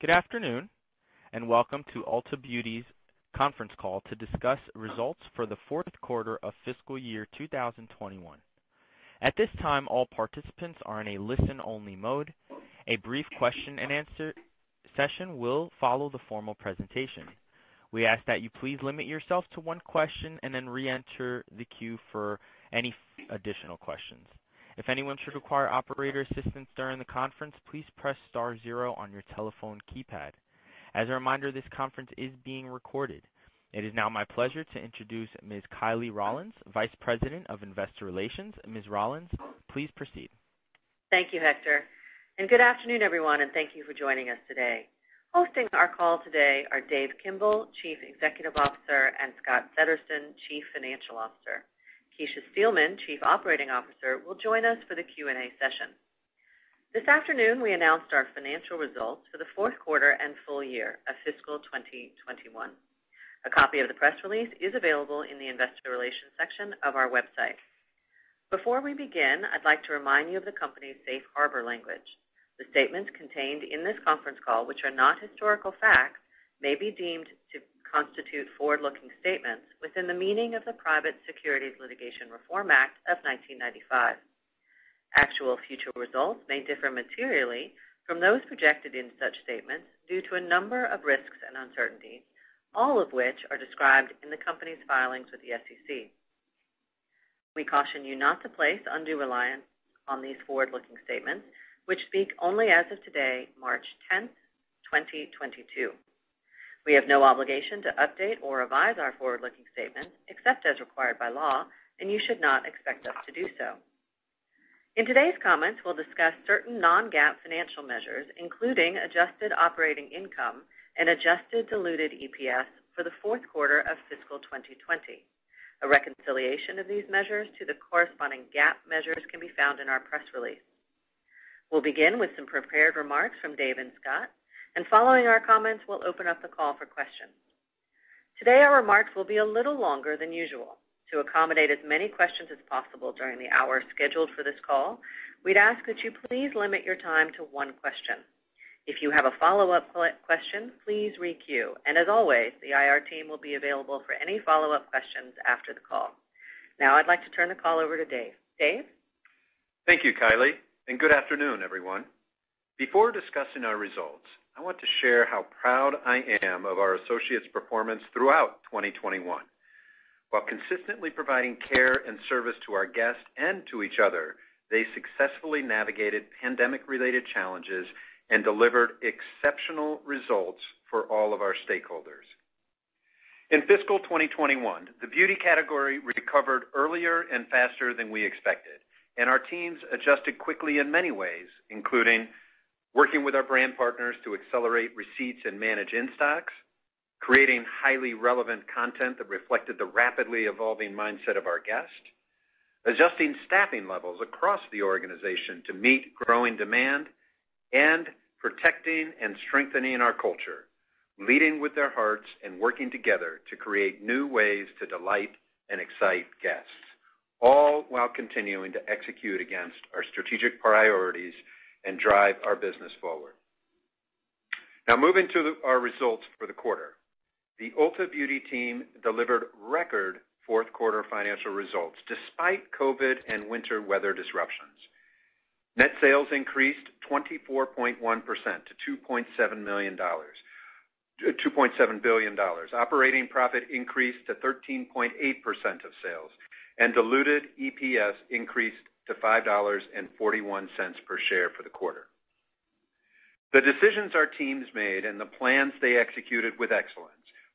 Good afternoon, and welcome to Ulta Beauty's conference call to discuss results for the fourth quarter of fiscal year 2021. At this time, all participants are in a listen-only mode. A brief question-and-answer session will follow the formal presentation. We ask that you please limit yourself to one question and then reenter the queue for any additional questions. If anyone should require operator assistance during the conference, please press star zero on your telephone keypad. As a reminder, this conference is being recorded. It is now my pleasure to introduce Ms. Kiley Rawlins, Vice President of Investor Relations. Ms. Rawlins, please proceed. Thank you, Hector. And Good afternoon, everyone, and thank you for joining us today. Hosting our call today are Dave Kimbell, Chief Executive Officer, and Scott Settersten, Chief Financial Officer. Kecia Steelman, Chief Operating Officer, will join us for the Q&A session. This afternoon, we announced our financial results for the fourth quarter and full year of fiscal 2021. A copy of the press release is available in the investor relations section of our website. Before we begin, I'd like to remind you of the company's safe harbor language. The statements contained in this conference call, which are not historical facts, may be deemed to constitute forward-looking statements within the meaning of the Private Securities Litigation Reform Act of 1995. Actual future results may differ materially from those projected in such statements due to a number of risks and uncertainties, all of which are described in the company's filings with the SEC. We caution you not to place undue reliance on these forward-looking statements, which speak only as of today, March 10th, 2022. We have no obligation to update or revise our forward-looking statements except as required by law, and you should not expect us to do so. In today's comments, we'll discuss certain non-GAAP financial measures, including adjusted operating income and adjusted diluted EPS for the fourth quarter of fiscal 2020. A reconciliation of these measures to the corresponding GAAP measures can be found in our press release. We'll begin with some prepared remarks from Dave and Scott, and following our comments, we'll open up the call for questions. Today, our remarks will be a little longer than usual. To accommodate as many questions as possible during the hour scheduled for this call, we'd ask that you please limit your time to one question. If you have a follow-up question, please re-queue. As always, the IR team will be available for any follow-up questions after the call. Now I'd like to turn the call over to Dave. Dave? Thank you, Kiley, and good afternoon, everyone. Before discussing our results, I want to share how proud I am of our associates' performance throughout 2021. While consistently providing care and service to our guests and to each other, they successfully navigated pandemic-related challenges and delivered exceptional results for all of our stakeholders. In fiscal 2021, the beauty category recovered earlier and faster than we expected, and our teams adjusted quickly in many ways, including working with our brand partners to accelerate receipts and manage in-stocks, creating highly relevant content that reflected the rapidly evolving mindset of our guests, adjusting staffing levels across the organization to meet growing demand, and protecting and strengthening our culture, leading with their hearts and working together to create new ways to delight and excite guests, all while continuing to execute against our strategic priorities and drive our business forward. Now moving to our results for the quarter. The Ulta Beauty team delivered record fourth quarter financial results despite COVID and winter weather disruptions. Net sales increased 24.1% to $2.7 million. $2.7 billion. Operating profit increased to 13.8% of sales, and diluted EPS increased to $5.41 per share for the quarter. The decisions our teams made and the plans they executed with excellence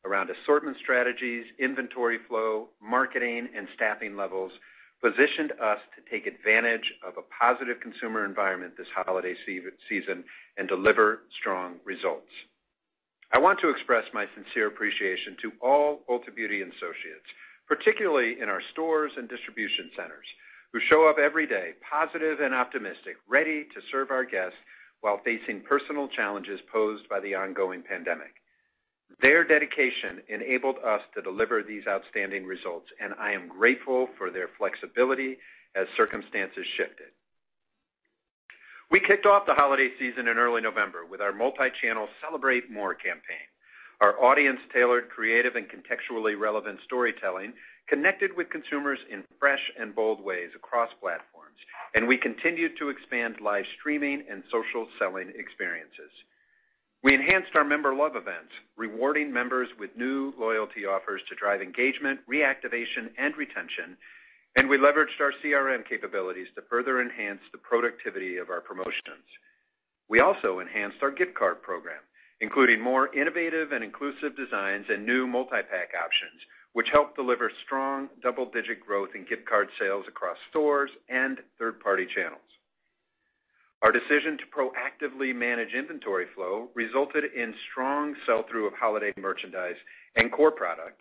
around assortment strategies, inventory flow, marketing, and staffing levels positioned us to take advantage of a positive consumer environment this holiday season and deliver strong results. I want to express my sincere appreciation to all Ulta Beauty associates, particularly in our stores and distribution centers, who show up every day positive and optimistic, ready to serve our guests while facing personal challenges posed by the ongoing pandemic. Their dedication enabled us to deliver these outstanding results, and I am grateful for their flexibility as circumstances shifted. We kicked off the holiday season in early November with our multi-channel Celebrate More campaign. Our audience-tailored, creative, and contextually relevant storytelling connected with consumers in fresh and bold ways across platforms, and we continued to expand live streaming and social selling experiences. We enhanced our member love events, rewarding members with new loyalty offers to drive engagement, reactivation, and retention, and we leveraged our CRM capabilities to further enhance the productivity of our promotions. We also enhanced our gift card program, including more innovative and inclusive designs and new multi-pack options, which helped deliver strong double-digit growth in gift card sales across stores and third-party channels. Our decision to proactively manage inventory flow resulted in strong sell-through of holiday merchandise and core product,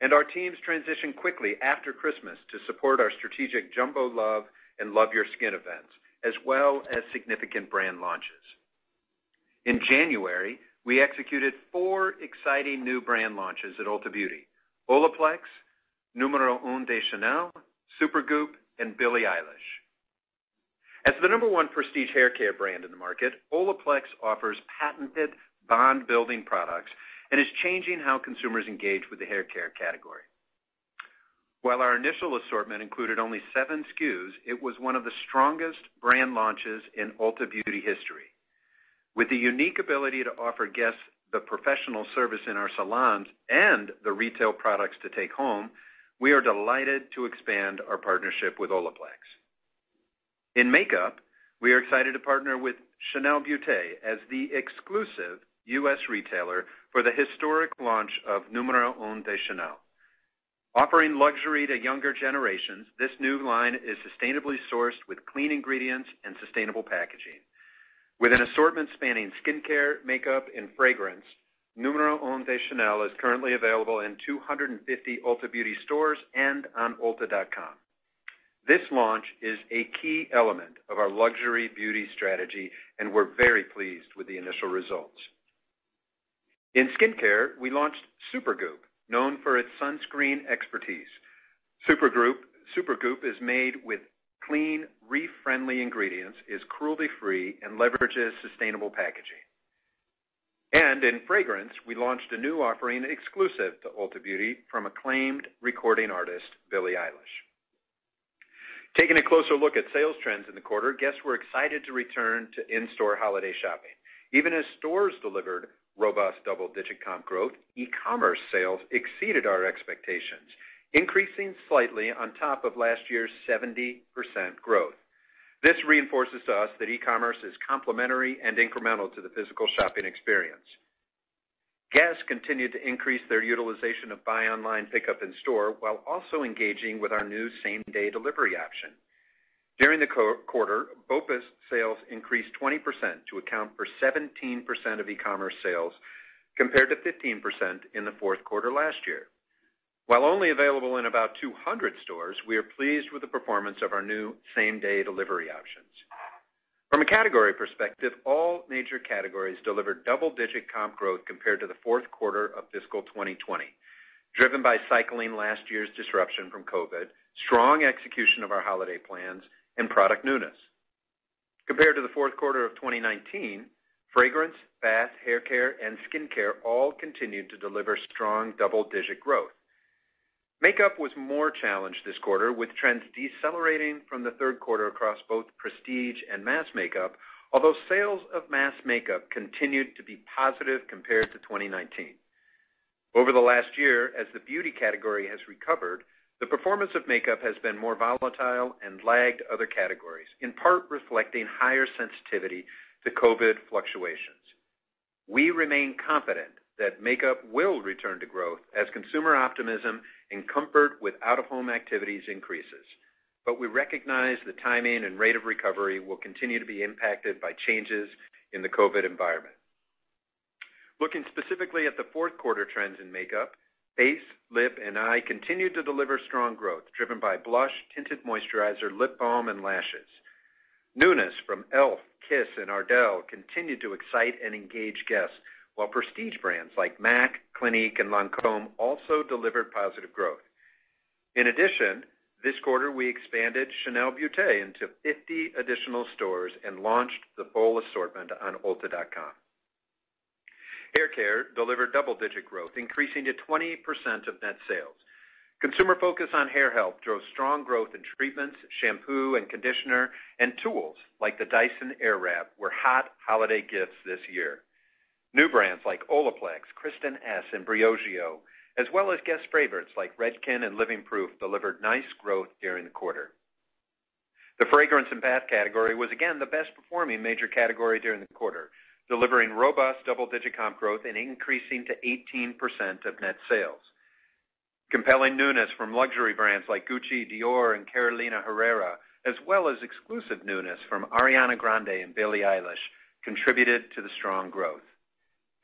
and our teams transitioned quickly after Christmas to support our strategic Jumbo Love and Love Your Skin events, as well as significant brand launches. In January, we executed four exciting new brand launches at Ulta Beauty: Olaplex, N°1 DE CHANEL, Supergoop!, and Billie Eilish. As the number one prestige haircare brand in the market, Olaplex offers patented bond-building products and is changing how consumers engage with the haircare category. While our initial assortment included only seven SKUs, it was one of the strongest brand launches in Ulta Beauty history. With the unique ability to offer guests the professional service in our salons and the retail products to take home, we are delighted to expand our partnership with Olaplex. In makeup, we are excited to partner with Chanel Beauté as the exclusive U.S. retailer for the historic launch of N°1 DE CHANEL. Offering luxury to younger generations, this new line is sustainably sourced with clean ingredients and sustainable packaging. With an assortment spanning skincare, makeup, and fragrance, N°1 DE CHANEL is currently available in 250 Ulta Beauty stores and on ulta.com. This launch is a key element of our luxury beauty strategy, and we're very pleased with the initial results. In skincare, we launched Supergoop!, known for its sunscreen expertise. Supergoop! is made with clean, reef-friendly ingredients, is cruelty-free, and leverages sustainable packaging. And in fragrance, we launched a new offering exclusive to Ulta Beauty from acclaimed recording artist, Billie Eilish. Taking a closer look at sales trends in the quarter, guests were excited to return to in-store holiday shopping. Even as stores delivered robust double-digit comp growth, e-commerce sales exceeded our expectations, increasing slightly on top of last year's 70% growth. This reinforces to us that e-commerce is complementary and incremental to the physical shopping experience. Guests continued to increase their utilization of buy online, pickup in store, while also engaging with our new same-day delivery option. During the quarter, BOPUS sales increased 20% to account for 17% of e-commerce sales, compared to 15% in the fourth quarter last year. While only available in about 200 stores, we are pleased with the performance of our new same-day delivery options. From a category perspective, all major categories delivered double-digit comp growth compared to the fourth quarter of fiscal 2020, driven by cycling last year's disruption from COVID, strong execution of our holiday plans, and product newness. Compared to the fourth quarter of 2019, fragrance, bath, haircare, and skincare all continued to deliver strong double-digit growth. Makeup was more challenged this quarter, with trends decelerating from the third quarter across both prestige and mass makeup, although sales of mass makeup continued to be positive compared to 2019. Over the last year, as the beauty category has recovered, the performance of makeup has been more volatile and lagged other categories, in part reflecting higher sensitivity to COVID fluctuations. We remain confident that makeup will return to growth as consumer optimism and comfort with out-of-home activities increases. But we recognize the timing and rate of recovery will continue to be impacted by changes in the COVID environment. Looking specifically at the fourth quarter trends in makeup, face, lip, and eye continued to deliver strong growth, driven by blush, tinted moisturizer, lip balm, and lashes. Newness from e.l.f., Kiss, and Ardell continued to excite and engage guests, while prestige brands like MAC, Clinique, and Lancôme also delivered positive growth. In addition, This quarter, we expanded Chanel Beauté into 50 additional stores and launched the full assortment on ulta.com. Hair care delivered double-digit growth, increasing to 20% of net sales. Consumer focus on hair health drove strong growth in treatments, shampoo and conditioner, and tools like the Dyson Airwrap were hot holiday gifts this year. New brands like Olaplex, Kristin Ess, and Briogeo, as well as guest favorites like Redken and Living Proof, delivered nice growth during the quarter. The fragrance and bath category was again the best-performing major category during the quarter, delivering robust double-digit comp growth and increasing to 18% of net sales. Compelling newness from luxury brands like Gucci, Dior, and Carolina Herrera, as well as exclusive newness from Ariana Grande and Billie Eilish, contributed to the strong growth.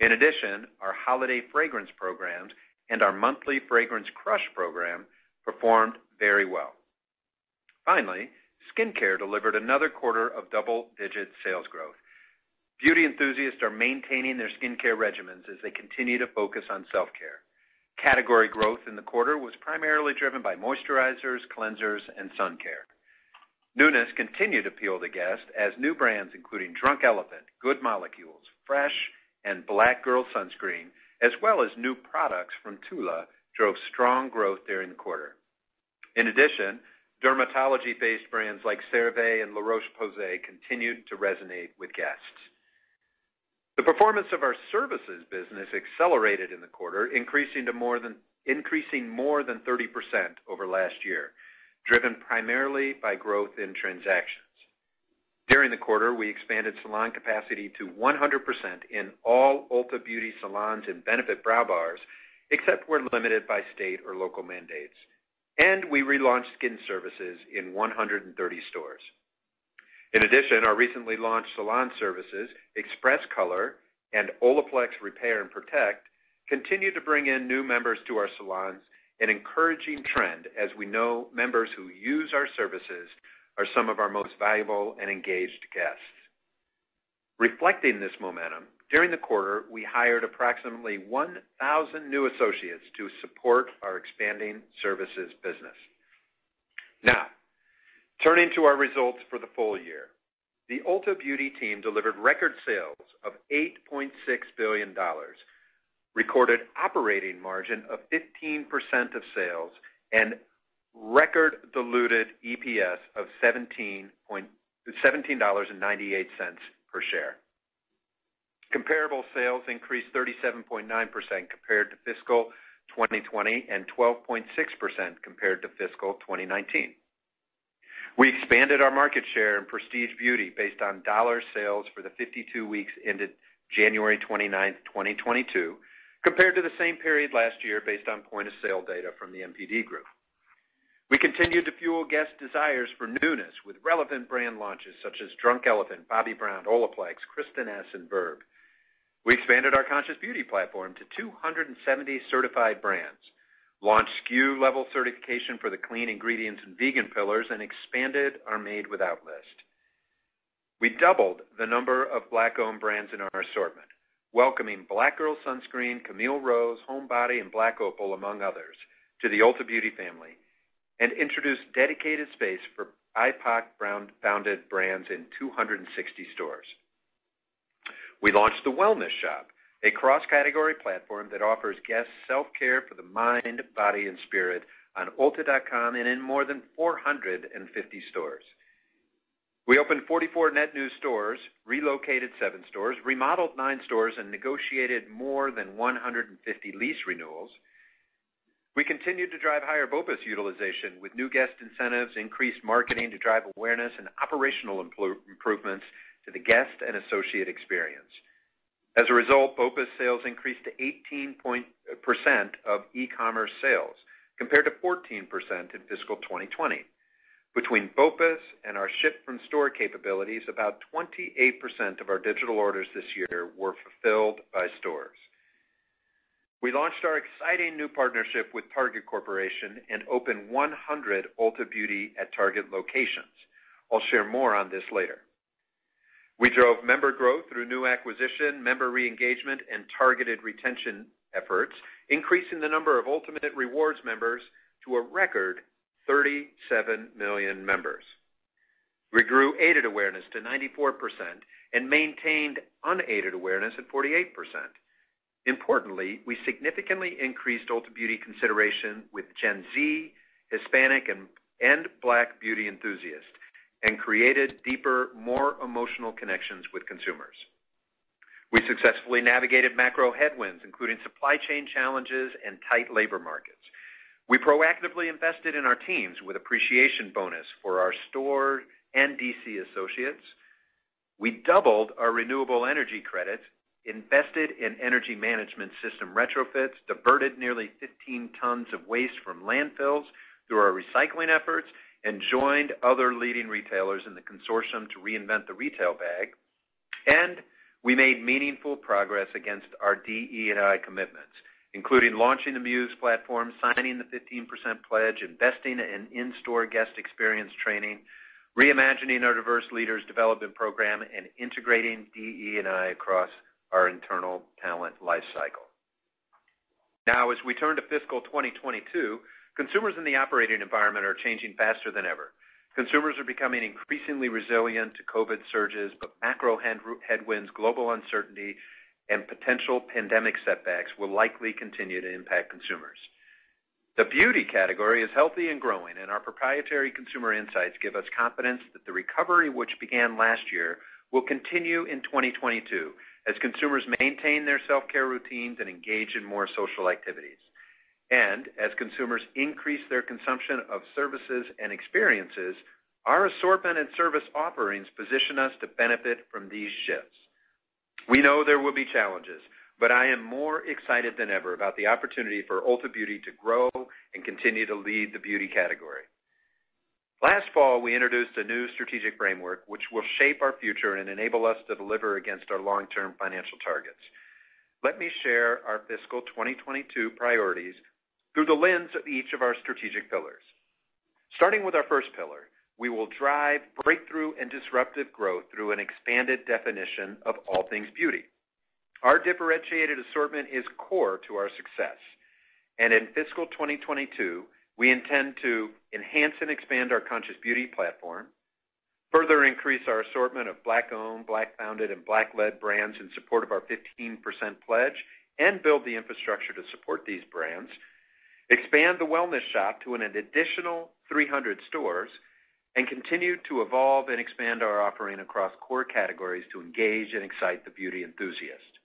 In addition, our holiday fragrance programs and our monthly Fragrance Crush program performed very well. Finally, skincare delivered another quarter of double-digit sales growth. Beauty enthusiasts are maintaining their skincare regimens as they continue to focus on self-care. Category growth in the quarter was primarily driven by moisturizers, cleansers, and sun care. Newness continued to appeal to guests as new brands including Drunk Elephant, Good Molecules, Fresh, and Black Girl Sunscreen, as well as new products from Tula, drove strong growth during the quarter. In addition, dermatology-based brands like CeraVe and La Roche-Posay continued to resonate with guests. The performance of our services business accelerated in the quarter, increasing to more than increasing more than 30% over last year, driven primarily by growth in transactions. During the quarter, we expanded salon capacity to 100% in all Ulta Beauty salons and Benefit Brow Bars, except where limited by state or local mandates. And we relaunched skin services in 130 stores. In addition, our recently launched salon services, Express Color and Olaplex Repair and Protect, continue to bring in new members to our salons, an encouraging trend as we know members who use our services are some of our most valuable and engaged guests. Reflecting this momentum, during the quarter, we hired approximately 1,000 new associates to support our expanding services business. Now, turning to our results for the full year. The Ulta Beauty team delivered record sales of $8.6 billion, recorded operating margin of 15% of sales, and record diluted EPS of $17.98 per share. Comparable sales increased 37.9% compared to fiscal 2020 and 12.6% compared to fiscal 2019. We expanded our market share in prestige beauty based on dollar sales for the 52 weeks ended January 29th, 2022, compared to the same period last year based on point-of-sale data from The NPD Group. We continued to fuel guest desires for newness with relevant brand launches such as Drunk Elephant, Bobbi Brown, Olaplex, Kristin Ess, and Verb. We expanded our Conscious Beauty platform to 270 certified brands, launched SKU level certification for the clean ingredients and vegan pillars, and expanded our Made Without list. We doubled the number of Black-owned brands in our assortment, welcoming Black Girl Sunscreen, Camille Rose, Homebody, and Black Opal, among others, to the Ulta Beauty family, and introduced dedicated space for BIPOC brand-founded brands in 260 stores. We launched the Wellness Shop, a cross-category platform that offers guests self-care for the mind, body, and spirit on ulta.com and in more than 450 stores. We opened 44 net new stores, relocated seven stores, remodeled nine stores, and negotiated more than 150 lease renewals. We continued to drive higher BOPUS utilization with new guest incentives, increased marketing to drive awareness, and operational improvements to the guest and associate experience. As a result, BOPUS sales increased to 18% of e-commerce sales, compared to 14% in fiscal 2020. Between BOPUS and our ship from store capabilities, about 28% of our digital orders this year were fulfilled by stores. We launched our exciting new partnership with Target Corporation and opened 100 Ulta Beauty at Target locations. I'll share more on this later. We drove member growth through new acquisition, member re-engagement, and targeted retention efforts, increasing the number of Ultamate Rewards members to a record 37 million members. We grew aided awareness to 94% and maintained unaided awareness at 48%. Importantly, we significantly increased Ulta Beauty consideration with Gen Z, Hispanic, and Black beauty enthusiasts and created deeper, more emotional connections with consumers. We successfully navigated macro headwinds, including supply chain challenges and tight labor markets. We proactively invested in our teams with appreciation bonus for our store and DC associates. We doubled our renewable energy credits, invested in energy management system retrofits, diverted nearly 15 tons of waste from landfills through our recycling efforts, and joined other leading retailers in the consortium to reinvent the retail bag. And we made meaningful progress against our DE&I commitments, including launching the Muse platform, signing the 15% pledge, investing in in-store guest experience training, reimagining our diverse leaders development program, and integrating DE&I across our internal talent life cycle. Now, as we turn to fiscal 2022, consumers in the operating environment are changing faster than ever. Consumers are becoming increasingly resilient to COVID surges, but macro headwinds, global uncertainty, and potential pandemic setbacks will likely continue to impact consumers. The beauty category is healthy and growing, and our proprietary consumer insights give us confidence that the recovery which began last year will continue in 2022 as consumers maintain their self-care routines and engage in more social activities. And as consumers increase their consumption of services and experiences, our assortment and service offerings position us to benefit from these shifts. We know there will be challenges, but I am more excited than ever about the opportunity for Ulta Beauty to grow and continue to lead the beauty category. Last fall, we introduced a new strategic framework which will shape our future and enable us to deliver against our long-term financial targets. Let me share our fiscal 2022 priorities through the lens of each of our strategic pillars. Starting with our first pillar, we will drive breakthrough and disruptive growth through an expanded definition of all things beauty. Our differentiated assortment is core to our success. And in fiscal 2022, we intend to enhance and expand our Conscious Beauty platform, further increase our assortment of Black-owned, Black-founded, and Black-led brands in support of our 15% pledge and build the infrastructure to support these brands, expand the wellness shop to an additional 300 stores, and continue to evolve and expand our offering across core categories to engage and excite the beauty enthusiast.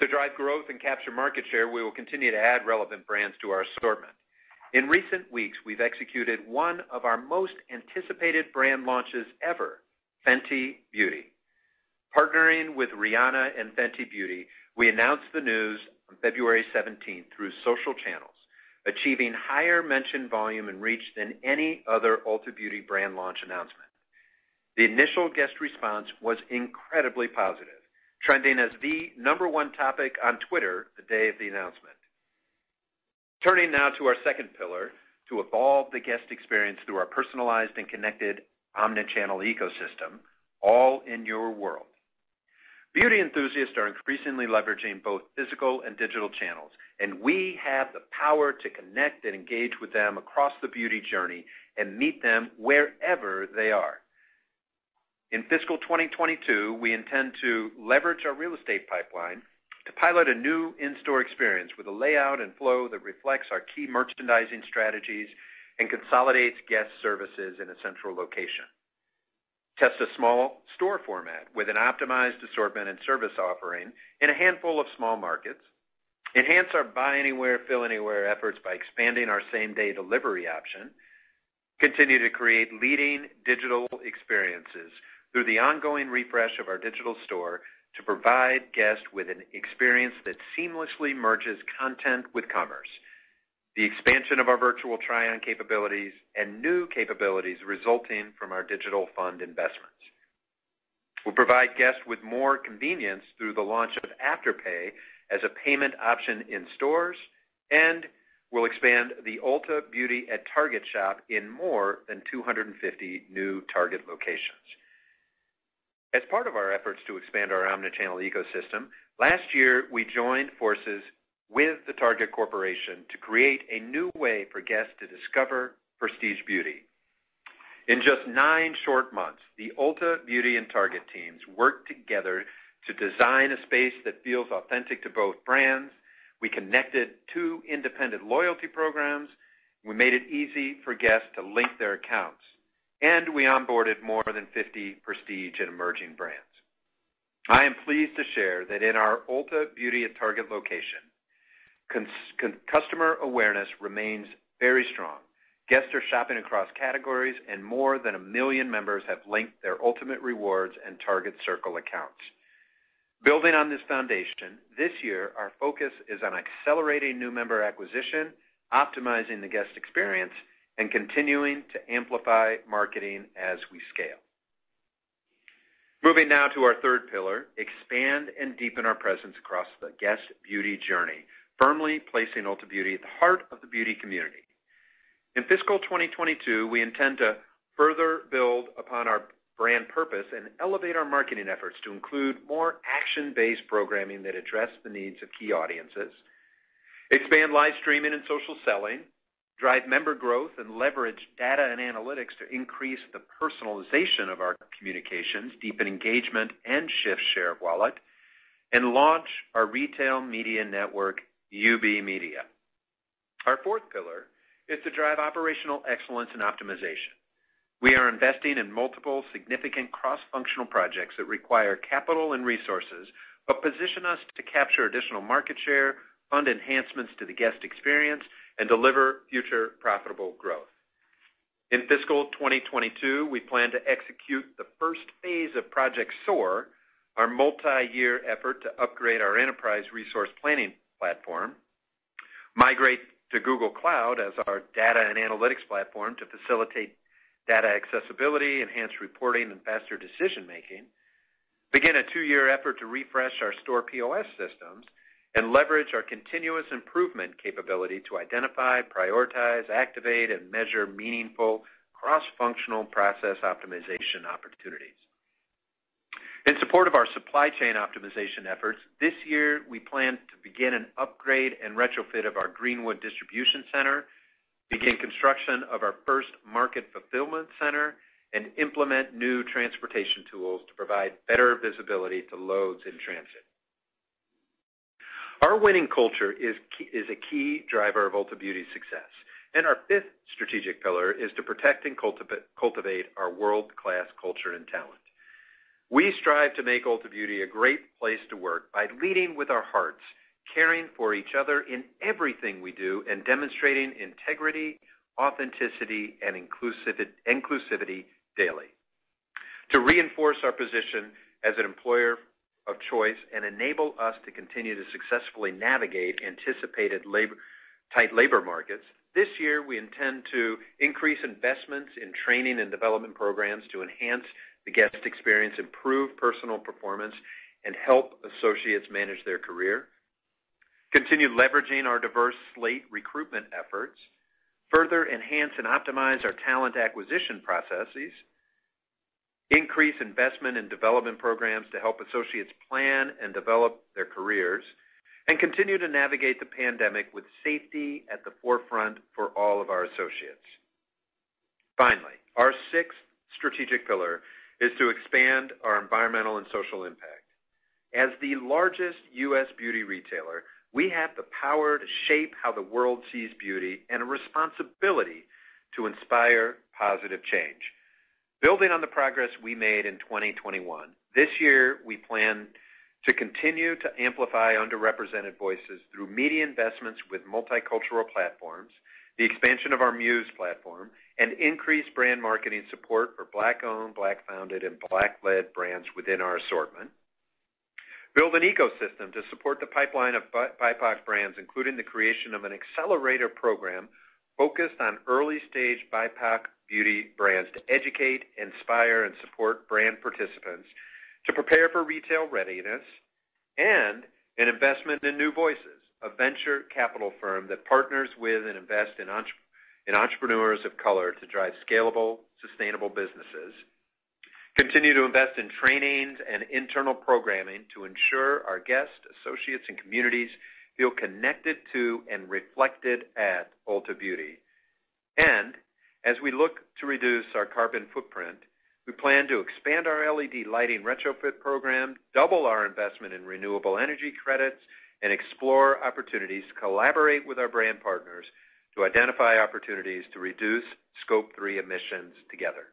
To drive growth and capture market share, we will continue to add relevant brands to our assortment. In recent weeks, we've executed one of our most anticipated brand launches ever, Fenty Beauty. Partnering with Rihanna and Fenty Beauty, we announced the news on February 17th through social channels, achieving higher mention volume and reach than any other Ulta Beauty brand launch announcement. The initial guest response was incredibly positive, trending as the number one topic on Twitter the day of the announcement. Turning now to our second pillar, to evolve the guest experience through our personalized and connected omni-channel ecosystem, all in your world. Beauty enthusiasts are increasingly leveraging both physical and digital channels, and we have the power to connect and engage with them across the beauty journey and meet them wherever they are. In fiscal 2022, we intend to leverage our real estate pipeline to pilot a new in-store experience with a layout and flow that reflects our key merchandising strategies and consolidates guest services in a central location. Test a small store format with an optimized assortment and service offering in a handful of small markets. Enhance our buy anywhere, fill anywhere efforts by expanding our same-day delivery option. Continue to create leading digital experiences through the ongoing refresh of our digital store to provide guests with an experience that seamlessly merges content with commerce. The expansion of our virtual try-on capabilities and new capabilities resulting from our digital fund investments. We'll provide guests with more convenience through the launch of Afterpay as a payment option in stores, and we'll expand the Ulta Beauty at Target shop in more than 250 new Target locations. As part of our efforts to expand our omni-channel ecosystem, last year, we joined forces with the Target Corporation to create a new way for guests to discover prestige beauty. In just nine short months, the Ulta Beauty and Target teams worked together to design a space that feels authentic to both brands. We connected two independent loyalty programs. We made it easy for guests to link their accounts, and we onboarded more than 50 prestige and emerging brands. I am pleased to share that in our Ulta Beauty at Target location, customer awareness remains very strong. Guests are shopping across categories, and more than a 1 million members have linked their Ultamate Rewards and Target Circle accounts. Building on this foundation, this year, our focus is on accelerating new member acquisition, optimizing the guest experience, and continuing to amplify marketing as we scale. Moving now to our third pillar, expand and deepen our presence across the guest beauty journey, firmly placing Ulta Beauty at the heart of the beauty community. In fiscal 2022, we intend to further build upon our brand purpose and elevate our marketing efforts to include more action-based programming that address the needs of key audiences, expand live streaming and social selling, drive member growth, and leverage data and analytics to increase the personalization of our communications, deepen engagement, and shift share of wallet, and launch our retail media network, UB Media. Our fourth pillar is to drive operational excellence and optimization. We are investing in multiple significant cross-functional projects that require capital and resources, but position us to capture additional market share, fund enhancements to the guest experience, deliver future profitable growth. In fiscal 2022, we plan to execute the first phase of Project SOAR, our multi-year effort to upgrade our enterprise resource planning platform, migrate to Google Cloud as our data and analytics platform to facilitate data accessibility, enhanced reporting, and faster decision-making, begin a two-year effort to refresh our store POS systems, and leverage our continuous improvement capability to identify, prioritize, activate, and measure meaningful cross-functional process optimization opportunities. In support of our supply chain optimization efforts, this year, we plan to begin an upgrade and retrofit of our Greenwood distribution center, begin construction of our first market fulfillment center, and implement new transportation tools to provide better visibility to loads in transit. Our winning culture is a key driver of Ulta Beauty's success, and our fifth strategic pillar is to protect and cultivate our world-class culture and talent. We strive to make Ulta Beauty a great place to work by leading with our hearts, caring for each other in everything we do, and demonstrating integrity, authenticity, and inclusivity daily. To reinforce our position as an employer of choice and enable us to continue to successfully navigate anticipated tight labor markets, this year, we intend to increase investments in training and development programs to enhance the guest experience, improve personal performance, and help associates manage their career, continue leveraging our diverse slate recruitment efforts, further enhance and optimize our talent acquisition processes, increase investment in development programs to help associates plan and develop their careers, and continue to navigate the pandemic with safety at the forefront for all of our associates. Finally, our sixth strategic pillar is to expand our environmental and social impact. As the largest U.S. beauty retailer, we have the power to shape how the world sees beauty and a responsibility to inspire positive change. Building on the progress we made in 2021, this year, we plan to continue to amplify underrepresented voices through media investments with multicultural platforms, the expansion of our Muse platform, and increased brand marketing support for Black-owned, Black-founded, and Black-led brands within our assortment. Build an ecosystem to support the pipeline of BIPOC brands, including the creation of an accelerator program focused on early-stage BIPOC beauty brands to educate, inspire, and support brand participants to prepare for retail readiness, and an investment in New Voices, a venture capital firm that partners with and invest in entrepreneurs of color to drive scalable, sustainable businesses. Continue to invest in trainings and internal programming to ensure our guests, associates, and communities feel connected to and reflected at Ulta Beauty. And as we look to reduce our carbon footprint, we plan to expand our LED lighting retrofit program, double our investment in renewable energy credits, and explore opportunities to collaborate with our brand partners to identify opportunities to reduce Scope 3 emissions together.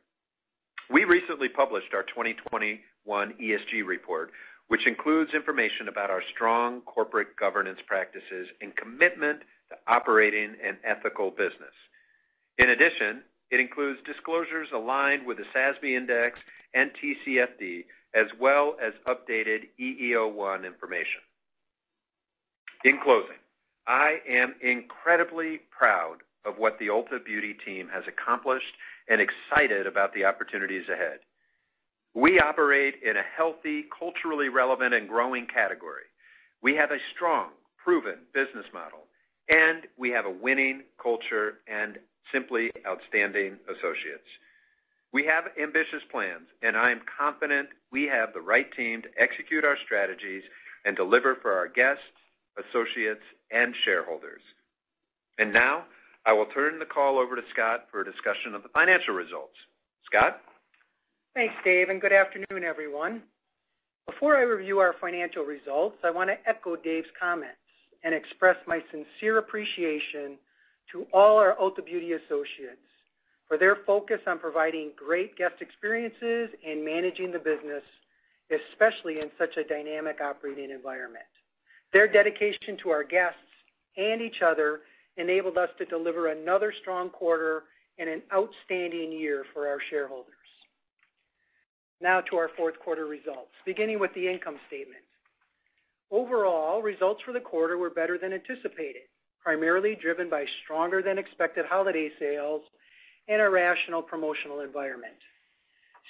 We recently published our 2021 ESG report, which includes information about our strong corporate governance practices and commitment to operating an ethical business. In addition, it includes disclosures aligned with the SASB Index and TCFD, as well as updated EEO-1 information. In closing, I am incredibly proud of what the Ulta Beauty team has accomplished and excited about the opportunities ahead. We operate in a healthy, culturally relevant, and growing category. We have a strong, proven business model, and we have a winning culture and simply outstanding associates. We have ambitious plans, and I am confident we have the right team to execute our strategies and deliver for our guests, associates, and shareholders. And now, I will turn the call over to Scott for a discussion of the financial results. Scott? Thanks, Dave. And good afternoon, everyone. Before I review our financial results, I want to echo Dave's comments and express my sincere appreciation to all our Ulta Beauty associates for their focus on providing great guest experiences and managing the business, especially in such a dynamic operating environment. Their dedication to our guests and each other enabled us to deliver another strong quarter and an outstanding year for our shareholders. Now to our fourth quarter results, beginning with the income statement. Overall, results for the quarter were better than anticipated, primarily driven by stronger than expected holiday sales and a rational promotional environment.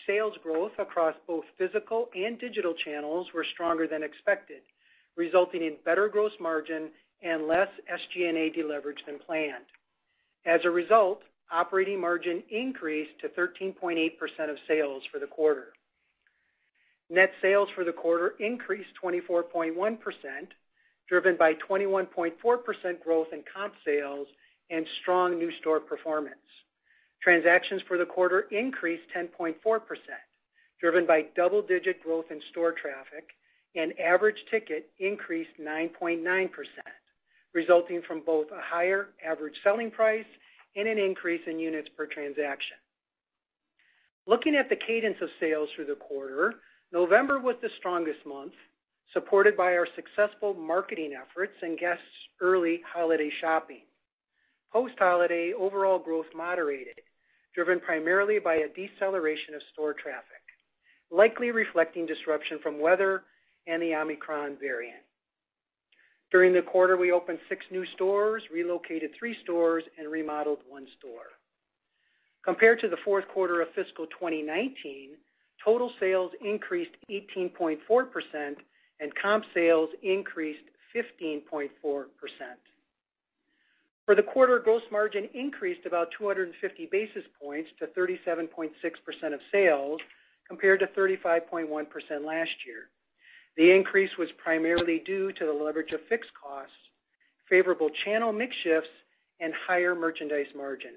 Sales growth across both physical and digital channels were stronger than expected, resulting in better gross margin and less SG&A deleverage than planned. As a result, operating margin increased to 13.8% of sales for the quarter. Net sales for the quarter increased 24.1%, driven by 21.4% growth in comp sales and strong new store performance. Transactions for the quarter increased 10.4%, driven by double-digit growth in store traffic, and average ticket increased 9.9%, resulting from both a higher average selling price and an increase in units per transaction. Looking at the cadence of sales through the quarter, November was the strongest month, supported by our successful marketing efforts and guests' early holiday shopping. Post-holiday, overall growth moderated, driven primarily by a deceleration of store traffic, likely reflecting disruption from weather and the Omicron variant. During the quarter, we opened six new stores, relocated three stores, and remodeled one store. Compared to the fourth quarter of fiscal 2019, total sales increased 18.4%, and comp sales increased 15.4%. For the quarter, gross margin increased about 250 basis points to 37.6% of sales, compared to 35.1% last year. The increase was primarily due to the leverage of fixed costs, favorable channel mix shifts, and higher merchandise margin.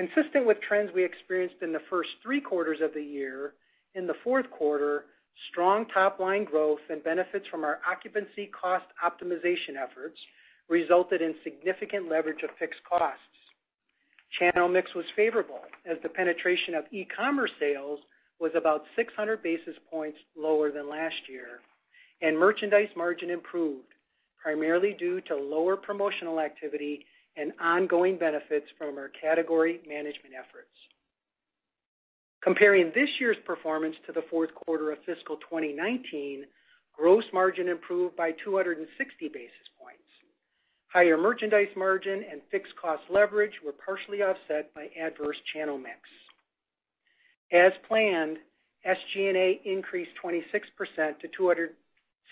Consistent with trends we experienced in the first three quarters of the year, in the fourth quarter, strong top-line growth and benefits from our occupancy cost optimization efforts resulted in significant leverage of fixed costs. Channel mix was favorable as the penetration of e-commerce sales was about 600 basis points lower than last year, and merchandise margin improved, primarily due to lower promotional activity and ongoing benefits from our category management efforts. Comparing this year's performance to the fourth quarter of fiscal 2019, gross margin improved by 260 basis points. Higher merchandise margin and fixed cost leverage were partially offset by adverse channel mix. As planned, SG&A increased 26% to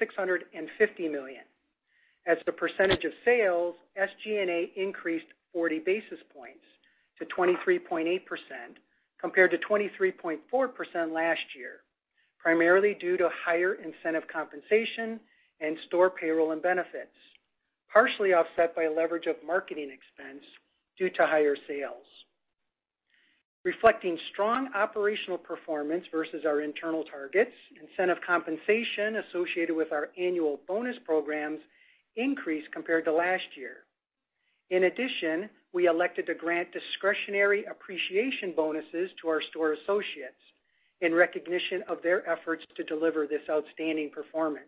$650 million. As a percentage of sales, SG&A increased 40 basis points to 23.8%, compared to 23.4% last year, primarily due to higher incentive compensation and store payroll and benefits, partially offset by leverage of marketing expense due to higher sales. Reflecting strong operational performance versus our internal targets, incentive compensation associated with our annual bonus programs increased compared to last year. In addition, we elected to grant discretionary appreciation bonuses to our store associates in recognition of their efforts to deliver this outstanding performance.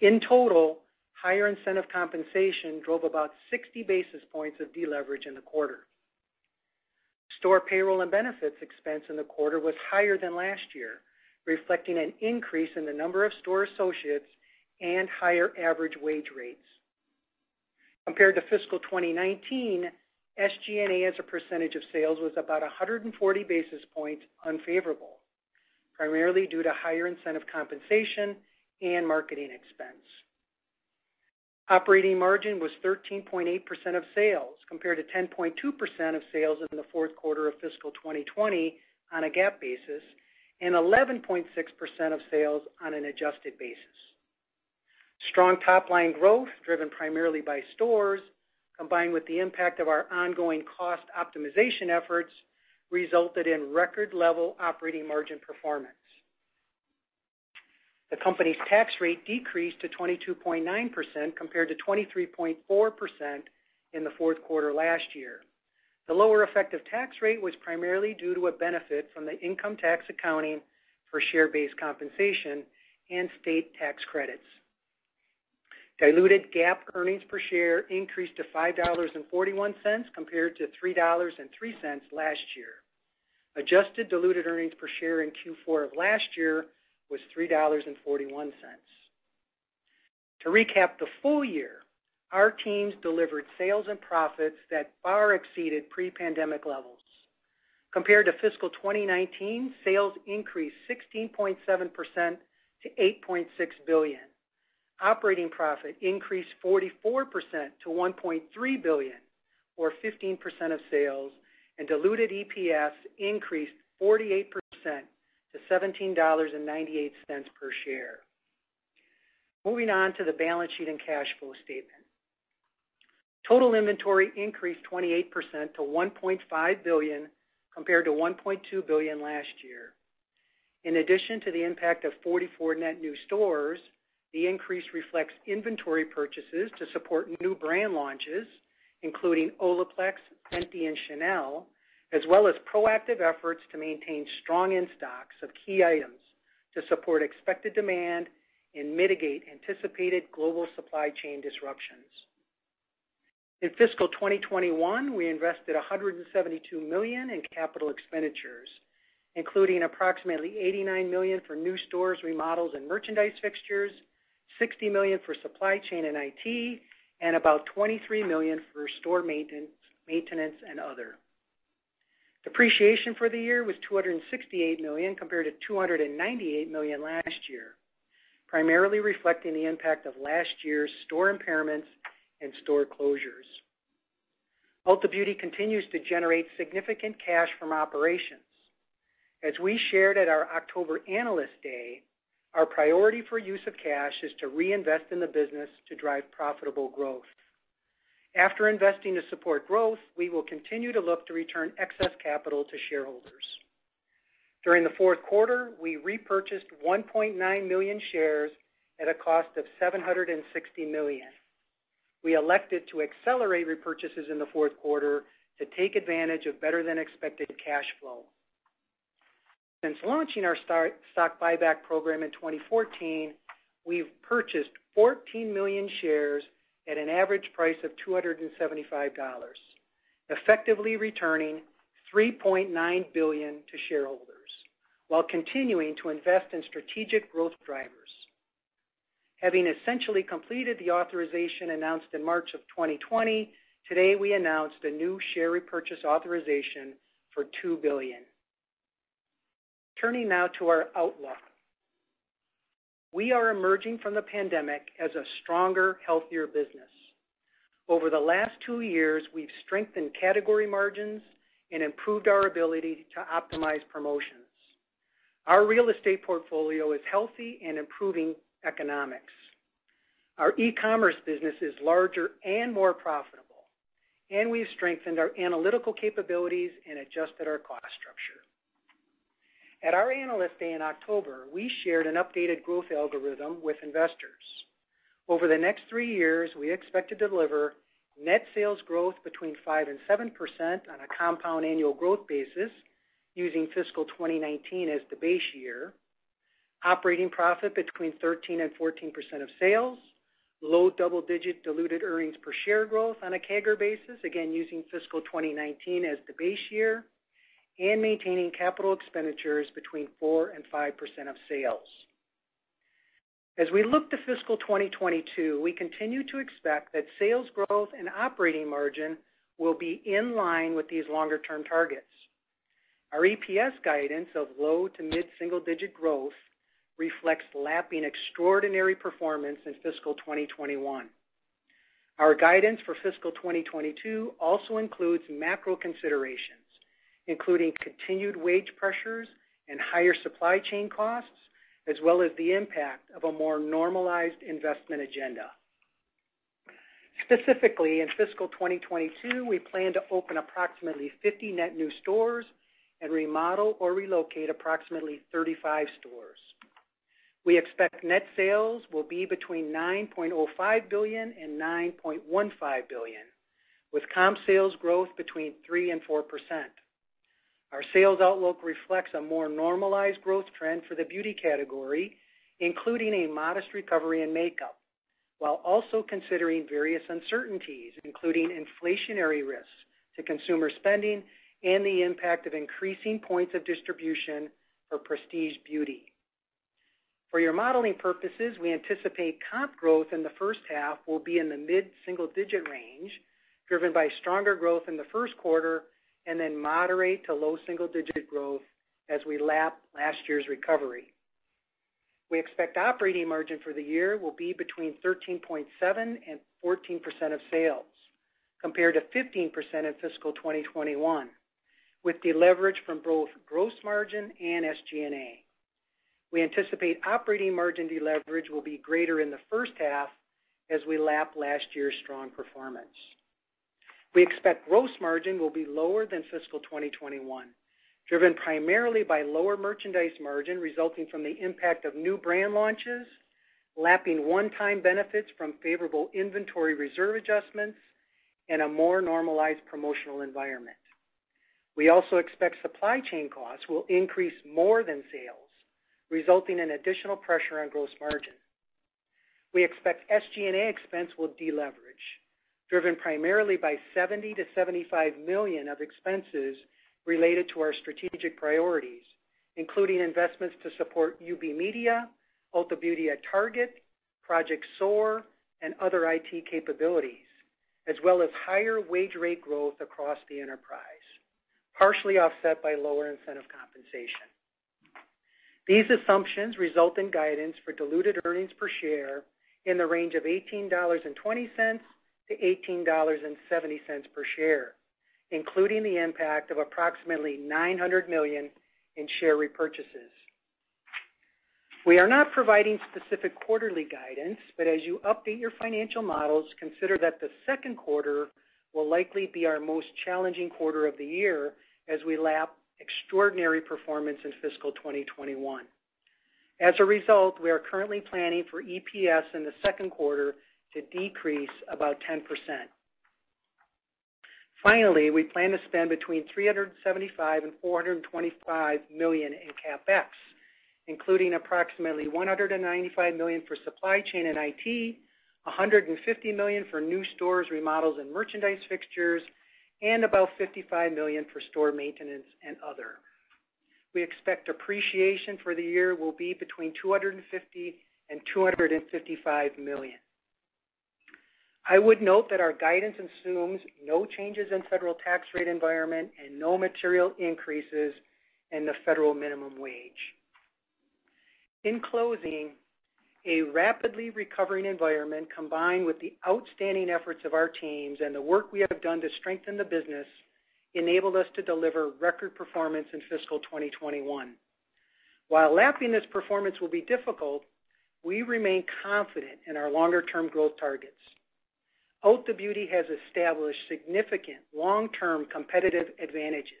In total, higher incentive compensation drove about 60 basis points of deleverage in the quarter. Store payroll and benefits expense in the quarter was higher than last year, reflecting an increase in the number of store associates and higher average wage rates. Compared to fiscal 2019, SG&A as a percentage of sales was about 140 basis points unfavorable, primarily due to higher incentive compensation and marketing expense. Operating margin was 13.8% of sales, compared to 10.2% of sales in the fourth quarter of fiscal 2020 on a GAAP basis, and 11.6% of sales on an adjusted basis. Strong top-line growth, driven primarily by stores, combined with the impact of our ongoing cost optimization efforts, resulted in record-level operating margin performance. The company's tax rate decreased to 22.9% compared to 23.4% in the fourth quarter last year. The lower effective tax rate was primarily due to a benefit from the income tax accounting for share-based compensation and state tax credits. Diluted GAAP earnings per share increased to $5.41 compared to $3.03 last year. Adjusted diluted earnings per share in Q4 of last year was $3.41. To recap the full year, our teams delivered sales and profits that far exceeded pre-pandemic levels. Compared to fiscal 2019, sales increased 16.7% to $8.6 billion. Operating profit increased 44% to 1.3 billion, or 15% of sales, and diluted EPS increased 48% to $17.98 per share. Moving on to the balance sheet and cash flow statement. Total inventory increased 28% to 1.5 billion, compared to 1.2 billion last year. In addition to the impact of 44 net new stores, the increase reflects inventory purchases to support new brand launches, including Olaplex, Fenty, and Chanel, as well as proactive efforts to maintain strong in-stocks of key items to support expected demand and mitigate anticipated global supply chain disruptions. In fiscal 2021, we invested 172 million in capital expenditures, including approximately 89 million for new stores, remodels, and merchandise fixtures, 60 million for supply chain and IT, and about 23 million for store maintenance and other. Depreciation for the year was 268 million compared to 298 million last year, primarily reflecting the impact of last year's store impairments and store closures. Ulta Beauty continues to generate significant cash from operations. As we shared at our October Analyst Day, our priority for use of cash is to reinvest in the business to drive profitable growth. After investing to support growth, we will continue to look to return excess capital to shareholders. During the fourth quarter, we repurchased 1.9 million shares at a cost of 760 million. We elected to accelerate repurchases in the fourth quarter to take advantage of better-than-expected cash flow. Since launching our stock buyback program in 2014, we've purchased 14 million shares at an average price of $275, effectively returning 3.9 billion to shareholders while continuing to invest in strategic growth drivers. Having essentially completed the authorization announced in March of 2020, today we announced a new share repurchase authorization for $2 billion. Turning now to our outlook. We are emerging from the pandemic as a stronger, healthier business. Over the last two years, we've strengthened category margins and improved our ability to optimize promotions. Our real estate portfolio is healthy and improving economics. Our e-commerce business is larger and more profitable, and we've strengthened our analytical capabilities and adjusted our cost structure. At our Analyst Day in October, we shared an updated growth algorithm with investors. Over the next three years, we expect to deliver net sales growth between 5 and 7% on a compound annual growth basis using fiscal 2019 as the base year, operating profit between 13 and 14% of sales, low double-digit diluted earnings per share growth on a CAGR basis, again, using fiscal 2019 as the base year, and maintaining capital expenditures between 4 and 5% of sales. As we look to fiscal 2022, we continue to expect that sales growth and operating margin will be in line with these longer-term targets. Our EPS guidance of low to mid-single digit growth reflects lapping extraordinary performance in fiscal 2021. Our guidance for fiscal 2022 also includes macro considerations, including continued wage pressures and higher supply chain costs, as well as the impact of a more normalized investment agenda. Specifically, in fiscal 2022, we plan to open approximately 50 net new stores and remodel or relocate approximately 35 stores. We expect net sales will be between $9.05 billion and $9.15 billion, with comp sales growth between 3 and 4%. Our sales outlook reflects a more normalized growth trend for the beauty category, including a modest recovery in makeup, while also considering various uncertainties, including inflationary risks to consumer spending and the impact of increasing points of distribution for prestige beauty. For your modeling purposes, we anticipate comp growth in the first half will be in the mid-single digit range, driven by stronger growth in the first quarter, and then moderate to low single-digit growth as we lap last year's recovery. We expect operating margin for the year will be between 13.7 and 14% of sales, compared to 15% in fiscal 2021, with deleverage from both gross margin and SG&A. We anticipate operating margin deleverage will be greater in the first half as we lap last year's strong performance. We expect gross margin will be lower than fiscal 2021, driven primarily by lower merchandise margin resulting from the impact of new brand launches, lapping one-time benefits from favorable inventory reserve adjustments, and a more normalized promotional environment. We also expect supply chain costs will increase more than sales, resulting in additional pressure on gross margin. We expect SG&A expense will deleverage, driven primarily by $70 million-$75 million of expenses related to our strategic priorities, including investments to support UB Media, Ulta Beauty at Target, Project SOAR, and other IT capabilities, as well as higher wage rate growth across the enterprise, partially offset by lower incentive compensation. These assumptions result in guidance for diluted earnings per share in the range of $18.20-$18.70 per share, including the impact of approximately $900 million in share repurchases. We are not providing specific quarterly guidance, but as you update your financial models, consider that the second quarter will likely be our most challenging quarter of the year as we lap extraordinary performance in fiscal 2021. As a result, we are currently planning for EPS in the second quarter to decrease about 10%. Finally, we plan to spend between $375 million and $425 million in CapEx, including approximately 195 million for supply chain and IT, 150 million for new stores, remodels, and merchandise fixtures, and about 55 million for store maintenance and other. We expect depreciation for the year will be between $250 million and $255 million. I would note that our guidance assumes no changes in federal tax rate environment and no material increases in the federal minimum wage. In closing, a rapidly recovering environment, combined with the outstanding efforts of our teams and the work we have done to strengthen the business, enabled us to deliver record performance in fiscal 2021. While lapping this performance will be difficult, we remain confident in our longer-term growth targets. Ulta Beauty has established significant long-term competitive advantages,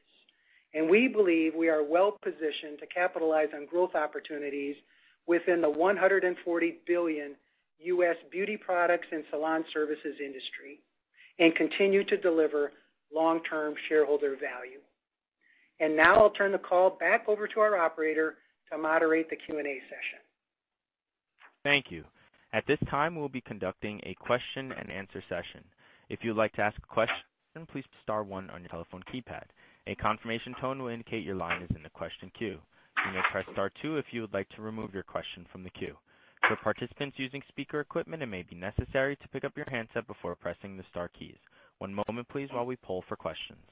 and we believe we are well-positioned to capitalize on growth opportunities within the $140 billion U.S. beauty products and salon services industry and continue to deliver long-term shareholder value. And now I'll turn the call back over to our operator to moderate the Q&A session. Thank you. At this time, we'll be conducting a question and answer session. If you'd like to ask a question, please star one on your telephone keypad. A confirmation tone will indicate your line is in the question queue. You may press star two if you would like to remove your question from the queue. For participants using speaker equipment, it may be necessary to pick up your handset before pressing the star keys. One moment please while we poll for questions.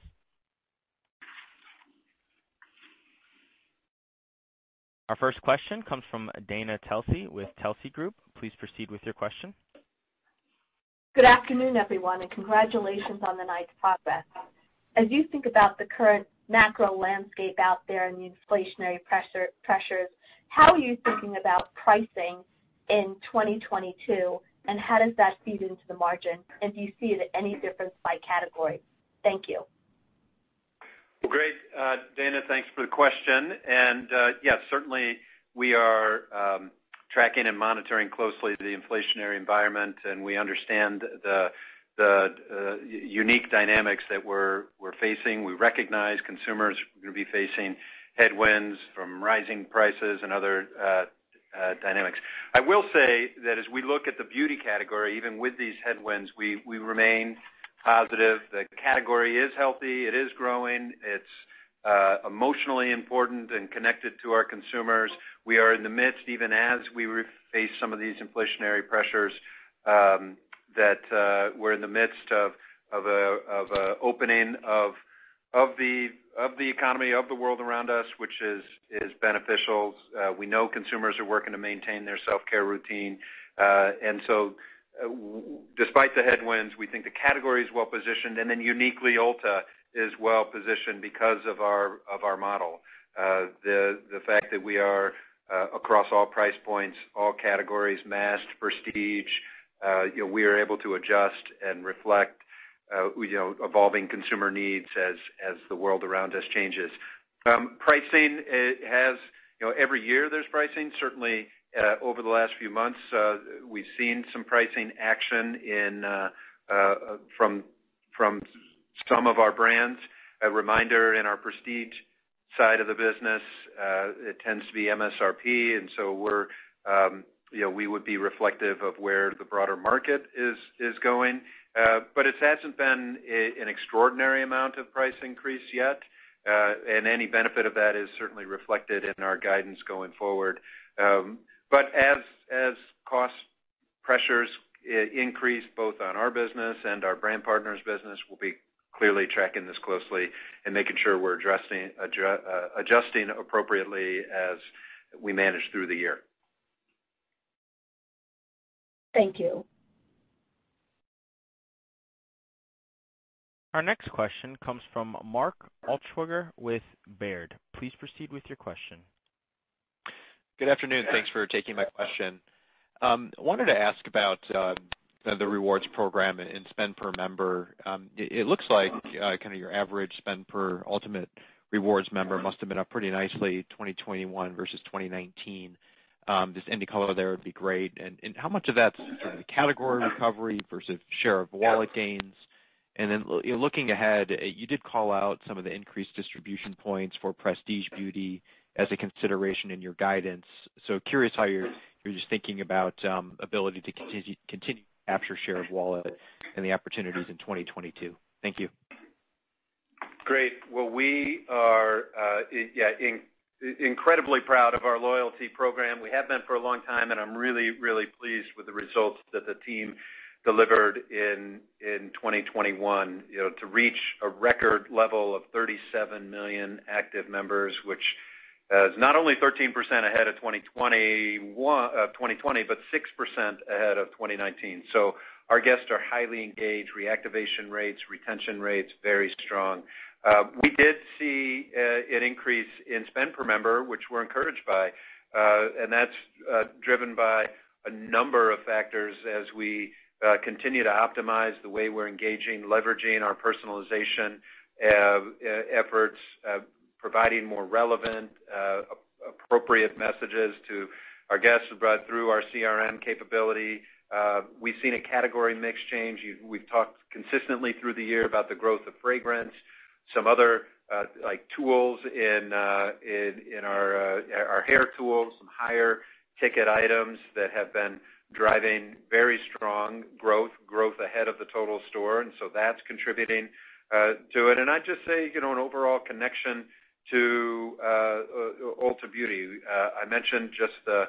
Our first question comes from Dana Telsey with Telsey Group. Please proceed with your question. Good afternoon, everyone, and congratulations on the nice progress. As you think about the current macro landscape out there and the inflationary pressures, how are you thinking about pricing in 2022, and how does that feed into the margin? And do you see any difference by category? Thank you. Great. Uh, Dana, thanks for the question. And uh yes, certainly we are um, tracking and monitoring closely the inflationary environment, and we understand the uh, unique dynamics that we're facing. We recognize consumers are gonna be facing headwinds from rising prices and other uh, dynamics. I will say that as we look at the beauty category, even with these headwinds, we remain positive. The category is healthy. It is growing. It's uh, emotionally important and connected to our consumers. We are in the midst, even as we face some of these inflationary pressures, um, that uh, we're in the midst of a opening of of the of the economy, of the world around us, which is beneficial. Uh, we know consumers are working to maintain their self-care routine. Despite the headwinds, we think the category is well-positioned, and then uniquely, Ulta is well-positioned because of our of our model. Uh the the fact that we are across all price points, all categories, mass, prestige, uh you know, we are able to adjust and reflect, uh you know, evolving consumer needs as as the world around us changes. Um pricing, it has, you know, every year there's pricing. Certainly, Uh, over the last few months, uh, we've seen some pricing action uh, from some of our brands. A reminder, in our prestige side of the business, it tends to be MSRP, and so um, know, we would be reflective of where the broader market is going. Uh but it hasn't been an extraordinary amount of price increase yet. Uh and any benefit of that is certainly reflected in our guidance going forward. Um, But as as cost pressures eh, increase both on our business and our brand partners' business, we'll be clearly tracking this closely and making sure we're eh, adjusting appropriately as we manage through the year. Thank you. Our next question comes from Mark Altschwager with Baird. Please proceed with your question. Good afternoon. Thanks for taking my question. Um, wanted to ask about um, the rewards program and spend per member. Um, it looks like uh, kind of your average spend per Ultamate Rewards member must have been up pretty nicely 2021 versus 2019. Just any color there would be great. And how much of that's sort of the category recovery versus share of wallet gains? And then looking ahead, uh, you did call out some of the increased distribution points for prestige beauty as a consideration in your guidance. So curious how you're just thinking about um, ability to continue to capture share of wallet and the opportunities in 2022. Thank you. Great. Well, we are uh, incredibly proud of our loyalty program. We have been for a long time, and I'm really, really pleased with the results that the team delivered in 2021. You know, to reach a record level of 37 million active members, which is not only 13% ahead of 2020, uh, but 6% ahead of 2019. So Our guests are highly engaged, reactivation rates, retention rates, very strong. Uh, we did see uh, an increase in spend per member, which we're encouraged by, and that's driven by a number of factors as we continue to optimize the way we're engaging, leveraging our personalization efforts, providing more relevant, uh, appropriate messages to our guests through our CRM capability. Uh, we've seen a category mix change. We've talked consistently through the year about the growth of fragrance. Some other uh, tools in our hair tools, some higher ticket items that have been driving very strong growth growth ahead of the total store. And so that's contributing to it. And I'd just say, you know, an overall connection to uh, Ulta Beauty. Uh I mentioned just the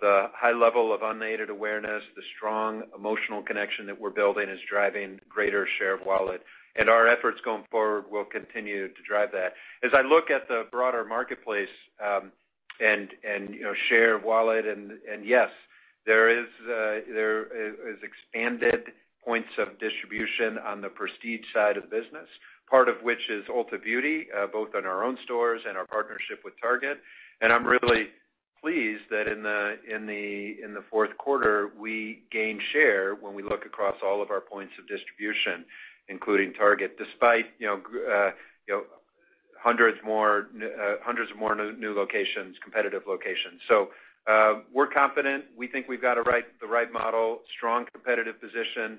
the high level of unaided awareness, the strong emotional connection that we're building is driving greater share of wallet. And our efforts going forward will continue to drive that. As I look at the broader marketplace, um and and you know share of wallet, and and yes, there is, uh, there is expanded points of distribution on the prestige side of the business, part of which is Ulta Beauty, both in our own stores and our partnership with Target. And I'm really pleased that in the fourth quarter, we gained share when we look across all of our points of distribution, including Target, despite hundreds more new locations, competitive locations. So uh we're confident. We think we've got a right the right model, strong competitive position,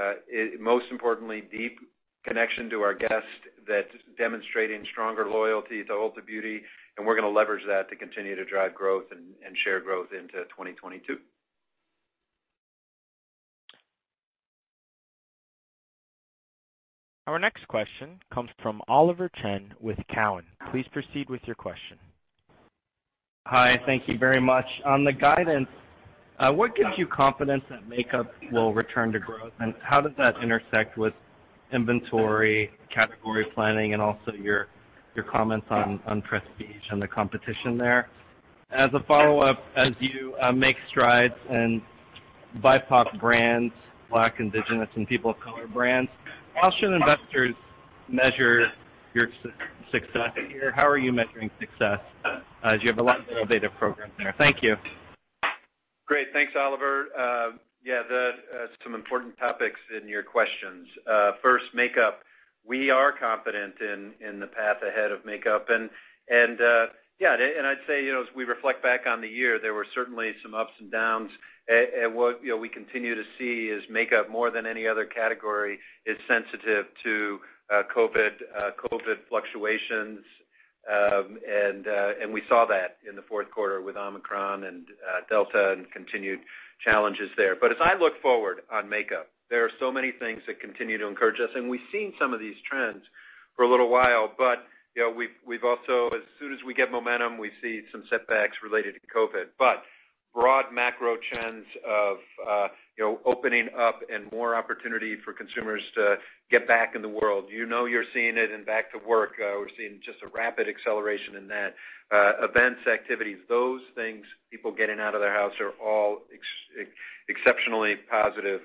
uh, most importantly, deep connection to our guests that's demonstrating stronger loyalty to Ulta Beauty, and we're going to leverage that to continue to drive growth and share growth into 2022. Our next question comes from Oliver Chen with Cowen. Please proceed with your question. Hi. Thank you very much. On the guidance, uh, what gives you confidence that makeup will return to growth, and how does that intersect with inventory, category planning, and also your your comments on prestige and the competition there? As a follow-up, as you uh, make strides in BIPOC brands, Black, Indigenous, and people of color brands, how should investors measure your success here? How are you measuring success, as you have a lot of innovative programs there? Thank you. Great. Thanks, Oliver. Uh, Yeah, uh, some important topics in your questions. Uh, first, makeup. We are confident in the path ahead of makeup. Uh yeah, and I'd say, you know, as we reflect back on the year, there were certainly some ups and downs. And what we continue to see is makeup, more than any other category, is sensitive to uh, COVID fluctuations. Um, and we saw that in the fourth quarter with Omicron and Delta and continued challenges there. But as I look forward on makeup, there are so many things that continue to encourage us, and we've seen some of these trends for a little while. But you know, we've we've also, as soon as we get momentum, we see some setbacks related to COVID. But broad macro trends of uh, opening up and more opportunity for consumers to get back in the world. You know you're seeing it in back to work. Uh, we're seeing just a rapid acceleration in that. Uh, events, activities, those things, people getting out of their house are all exceptionally positive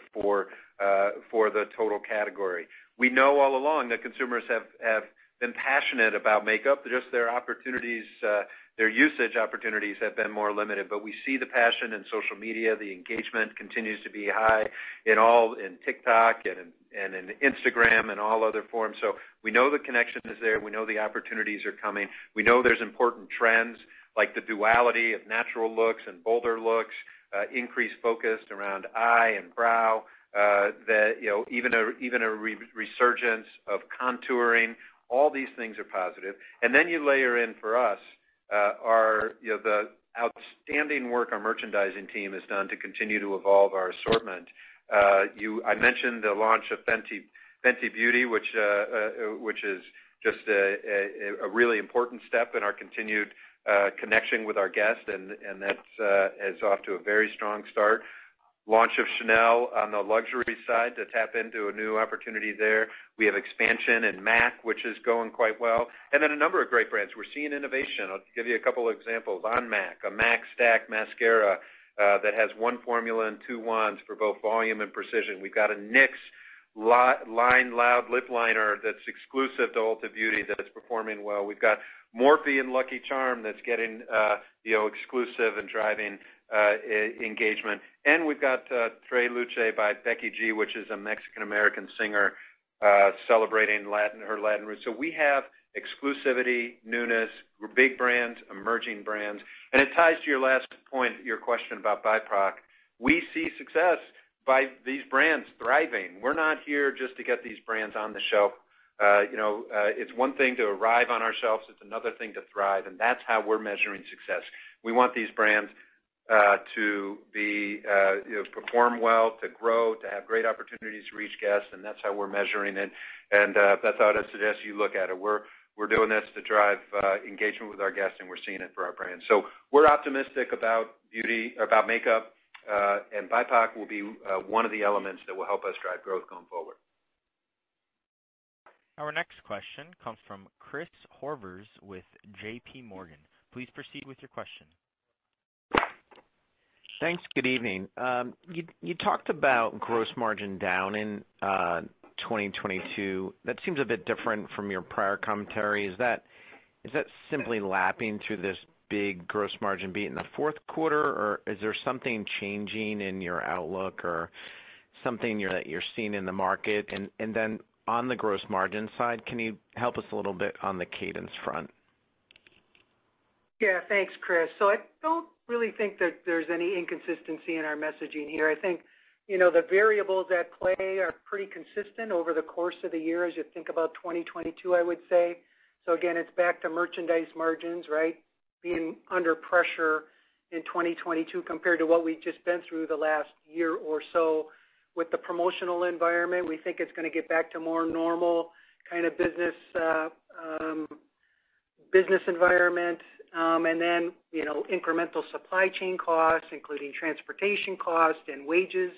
uh, for the total category. We know all along that consumers have been passionate about makeup, just their usage opportunities have been more limited. But we see the passion in social media. The engagement continues to be high in all in TikTok and in Instagram and all other forms. So we know the connection is there. We know the opportunities are coming. We know there's important trends like the duality of natural looks and bolder looks, increased focus around eye and brow, uh that you know, even a even a re resurgence of contouring. All these things are positive. And then you layer in for us, Uh, the outstanding work our merchandising team has done to continue to evolve our assortment. Uh, I mentioned the launch of Fenty Beauty, which uh, which is just a really important step in our continued connection with our guests, and that is off to a very strong start. Launch of Chanel on the luxury side to tap into a new opportunity there. We have expansion in MAC, which is going quite well. And then a number of great brands. We're seeing innovation. I'll give you a couple of examples. On MAC, a MAC Stack mascara that has one formula and two wands for both volume and precision. We've got a NYX Line Loud lip liner that's exclusive to Ulta Beauty that is performing well. We've got Morphe and Lucky Charms that's getting uh you know exclusive and driving Uh, engagement. And we've got uh, Treslúce by Becky G, which is a Mexican-American singer uh, celebrating Latin her Latin roots. So we have exclusivity, newness, big brands, emerging brands. And it ties to your last point, your question about BIPOC. We see success by these brands thriving. We're not here just to get these brands on the shelf. You know, it's one thing to arrive on our shelves, it's another thing to thrive, and that's how we're measuring success. We want these brands Uh, to be uh, perform well, to grow, to have great opportunities to reach guests, and that's how we're measuring it. And uh that's how I'd suggest you look at it. We're we're doing this to drive uh, engagement with our guests, and we're seeing it for our brands. So we're optimistic about beauty, about makeup, and BIPOC will be one of the elements that will help us drive growth going forward. Our next question comes from Chris Horvers with JPMorgan. Please proceed with your question. Thanks. Good evening. Um, you talked about gross margin down in uh, 2022. That seems a bit different from your prior commentary. Is that is that simply lapping through this big gross margin beat in the fourth quarter, or is there something changing in your outlook or something that you're seeing in the market? Then on the gross margin side, can you help us a little bit on the cadence front? Yeah. Thanks, Chris. So I don't really think that there's any inconsistency in our messaging here. I think you know, the variables at play are pretty consistent over the course of the year as you think about 2022, I would say. So again, it's back to merchandise margins, right? Being under pressure in 2022 compared to what we've just been through the last year or so. With the promotional environment, we think it's going to get back to more normal kind of business um business environment. Um, incremental supply chain costs, including transportation costs and wages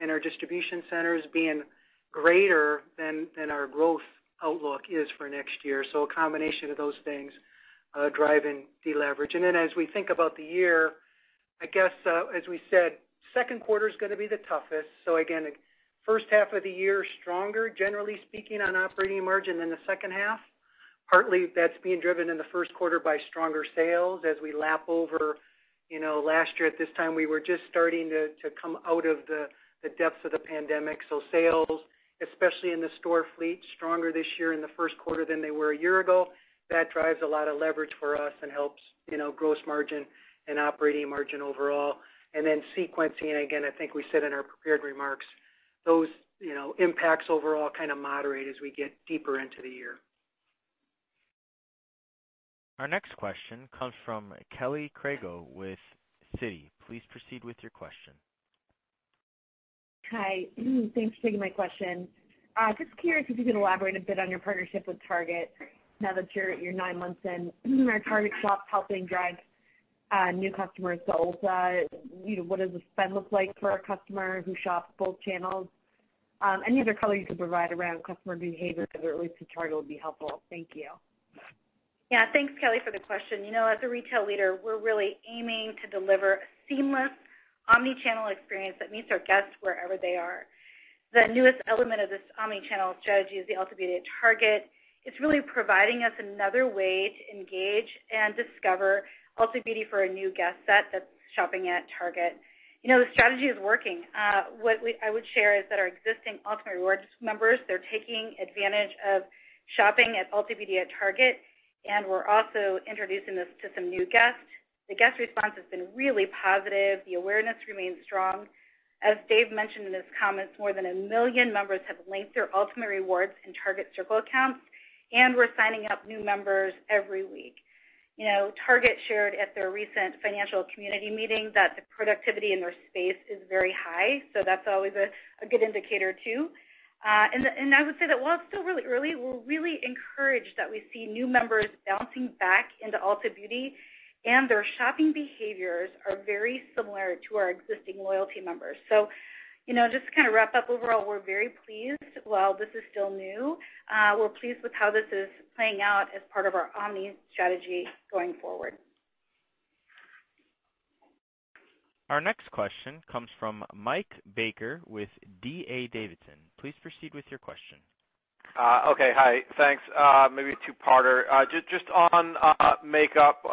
in our distribution centers being greater than our growth outlook is for next year. So a combination of those things uh, driving deleverage. And then as we think about the year, I guess, uh, as we said, second quarter is going to be the toughest. So again, first half of the year, stronger, generally speaking, on operating margin than the second half. Partly that's being driven in the first quarter by stronger sales as we lap over you know, last year at this time, we were just starting to come out of the depths of the pandemic. So sales, especially in the store fleet, stronger this year in the first quarter than they were a year ago. That drives a lot of leverage for us and helps you know, gross margin and operating margin overall. And then sequencing, again, I think we said in our prepared remarks, those you know, impacts overall kind of moderate as we get deeper into the year. Our next question comes from Kelly Crago with Citi. Please proceed with your question. Hi. Thanks for taking my question. Uh, just curious if you could elaborate a bit on your partnership with Target now that you're nine months in. Are Target shops helping drive uh, new customer sales? What does the spend look like for a customer who shops both channels? Um, any other color you could provide around customer behavior as it relates to Target would be helpful. Thank you. Yeah. Thanks, Kelly, for the question. You know, as a retail leader, we're really aiming to deliver a seamless omni-channel experience that meets our guests wherever they are. The newest element of this omni-channel strategy is the Ulta Beauty at Target. It's really providing us another way to engage and discover Ulta Beauty for a new guest set that's shopping at Target. You know, the strategy is working. Uh, what I would share is that our existing Ultamate Rewards members, they're taking advantage of shopping at Ulta Beauty at Target, and we're also introducing this to some new guests. The guest response has been really positive. The awareness remains strong. As Dave mentioned in his comments, more than a 1 million members have linked their Ultamate Rewards and Target Circle accounts, and we're signing up new members every week. You know, Target shared at their recent financial community meeting that the productivity in their space is very high, so that's always a good indicator, too. Uh, I would say that while it's still really early, we're really encouraged that we see new members bouncing back into Ulta Beauty, and their shopping behaviors are very similar to our existing loyalty members. So, you know, just to kind of wrap up, overall, we're very pleased. While this is still new, uh, we're pleased with how this is playing out as part of our omni strategy going forward. Our next question comes from Mike Baker with D.A. Davidson. Please proceed with your question. Uh, okay. Hi. Thanks. Uh, maybe a two-parter. Uh, just on makeup,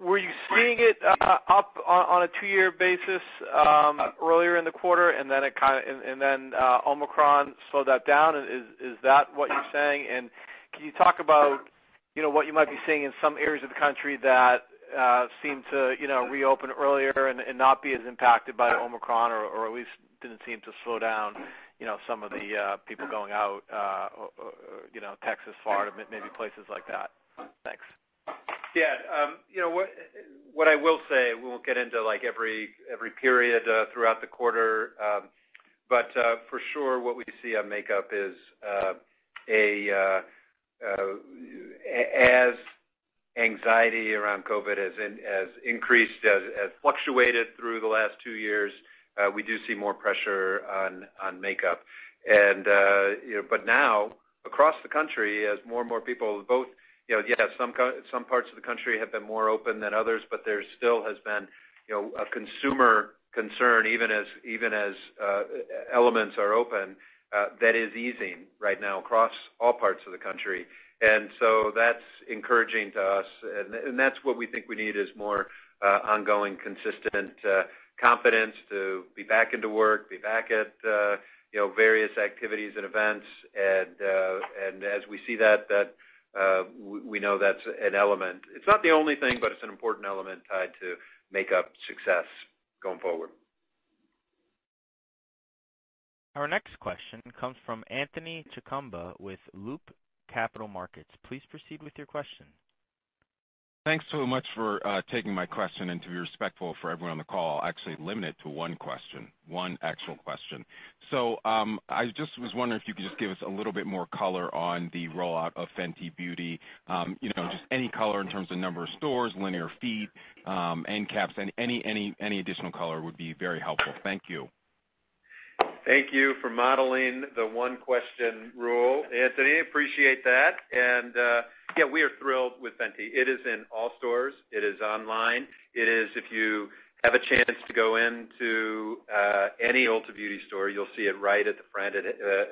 were you seeing it up on a two-year basis um, earlier in the quarter, and then it kinda and then uh Omicron slowed that down? Is that what you're saying? And can you talk about you know, what you might be seeing in some areas of the country that Uh, seem to you know, reopen earlier and not be as impacted by Omicron, or at least didn't seem to slow down you know, some of the uh, people going out, uh, you know Texas, Florida, maybe places like that? Thanks. Yeah. Um you know what I will say, we won't get into like every every period throughout the quarter. Um, but for sure, what we see on makeup is a as anxiety around COVID has increased, has fluctuated through the last two years, uh, we do see more pressure on makeup. And uh, but now, across the country, as more and more people, both, yes, some parts of the country have been more open than others, but there still has been a consumer concern, even as even as uh elements are open, uh, that is easing right now across all parts of the country. And so that's encouraging to us, and that's what we think we need is more uh, ongoing, consistent uh, confidence to be back into work, be back at uh, various activities and events. And as we see that, that we know that's an element. It's not the only thing, but it's an important element tied to makeup success going forward. Our next question comes from Anthony Chukumba with Loop Capital Markets. Please proceed with your question. Thanks so much for taking my question. And to be respectful for everyone on the call, I'll actually limit it to one question, one actual question. So um I just was wondering if you could just give us a little bit more color on the rollout of Fenty Beauty. Um, you know, just any color in terms of number of stores, linear feet, end caps, any any any additional color would be very helpful. Thank you. Thank you for modeling the one-question rule, Anthony. Appreciate that. And uh yeah, we are thrilled with Fenty. It is in all stores. It is online. It is if you have a chance to go into uh, any Ulta Beauty store, you'll see it right at the front uh,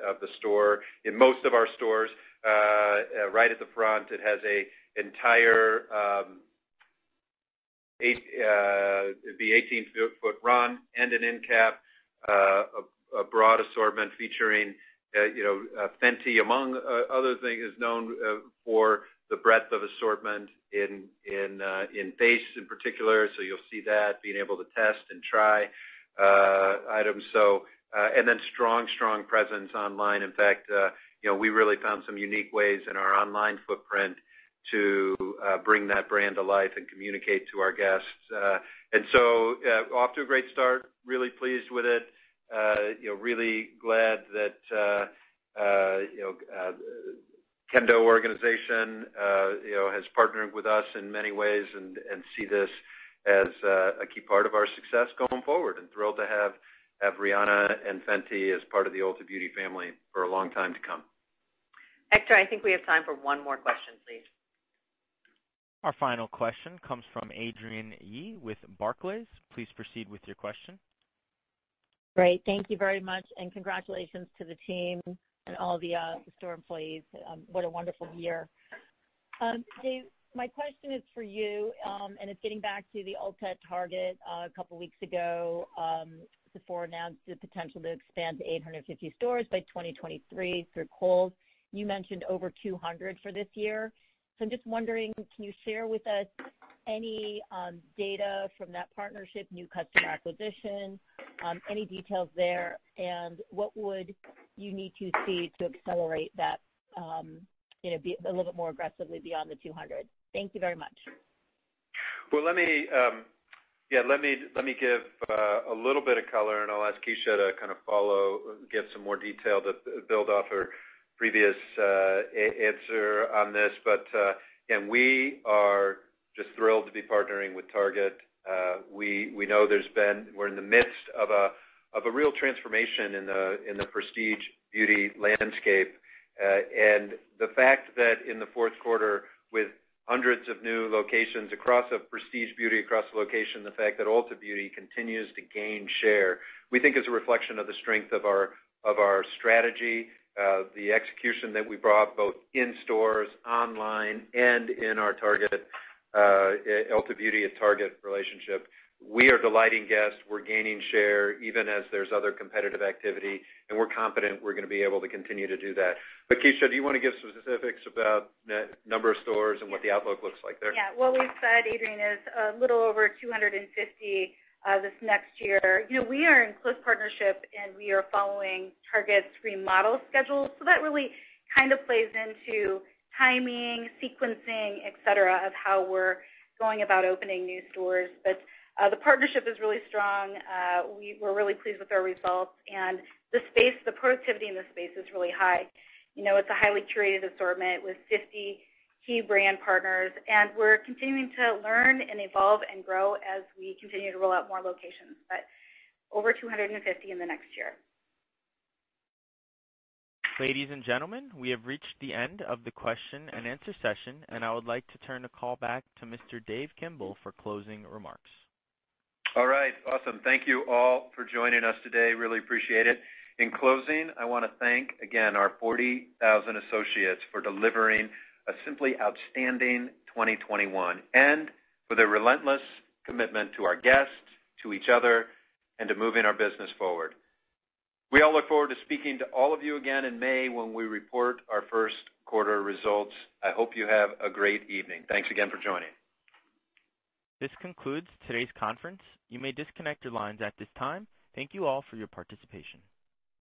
of the store. In most of our stores, uh, right at the front, it has an entire um, 18-foot run and an end cap, a broad assortment featuring you know Fenty, among other things, is known for the breadth of assortment in in uh in face in particular. So you'll see that, being able to test and try items. So uh and then strong strong presence online. In fact, uh you know we really found some unique ways in our online footprint to bring that brand to life and communicate to our guests. Uh and so uh off to a great start. Really pleased with it. Really glad that uh, uh, Kendo organization uh, has partnered with us in many ways and see this as a key part of our success going forward, and thrilled to have Rihanna and Fenty as part of the Ulta Beauty family for a long time to come. Hector, I think we have time for one more question, please. Our final question comes from Adrienne Yih with Barclays. Please proceed with your question. Great. Thank you very much, and congratulations to the team and all the uh, store employees. Um, what a wonderful year. Um, Dave, my question is for you, um, and it's getting back to the Ulta Target. Uh, a couple weeks ago, Sephora announced the potential to expand to 850 stores by 2023 through Kohl's. You mentioned over 200 for this year. So I'm just wondering, can you share with us any um, data from that partnership, new customer acquisition, um, any details there, and what would you need to see to accelerate that um, a little bit more aggressively beyond the 200? Thank you very much. Well, let me give uh, a little bit of color, and I'll ask Kecia to kind of follow, give some more detail to build off her previous uh, answer on this. But uh, again, we are just thrilled to be partnering with Target. We know there's been we're in the midst of a real transformation in the prestige beauty landscape. Uh and the fact that in the fourth quarter, with hundreds of new locations across a prestige beauty across the location, the fact that Ulta Beauty continues to gain share, we think is a reflection of the strength of our of our strategy, the execution that we brought both in stores, online, and in our Target Uh, Ulta Beauty at Target relationship. We are delighting guests. We're gaining share even as there's other competitive activity, and we're confident we're going to be able to continue to do that. Kecia, do you want to give some specifics about number of stores and what the outlook looks like there? Yeah. What we've said, Adrienne, is a little over 250 uh, this next year. You know, we are in close partnership, and we are following Target's remodel schedule. So that really kind of plays into timing, sequencing, et cetera, of how we're going about opening new stores. But uh, the partnership is really strong. Uh, we're really pleased with our results, and the space, the productivity in the space is really high. You know, it's a highly curated assortment with 50 key brand partners, and we're continuing to learn and evolve and grow as we continue to roll out more locations. But over 250 in the next year. Ladies and gentlemen, we have reached the end of the question and answer session, and I would like to turn the call back to Mr. Dave Kimbell for closing remarks. All right. Awesome. Thank you all for joining us today. Really appreciate it. In closing, I want to thank again our 40,000 associates for delivering a simply outstanding 2021 and for their relentless commitment to our guests, to each other, and to moving our business forward. We all look forward to speaking to all of you again in May when we report our first quarter results. I hope you have a great evening. Thanks again for joining. This concludes today's conference. You may disconnect your lines at this time. Thank you all for your participation.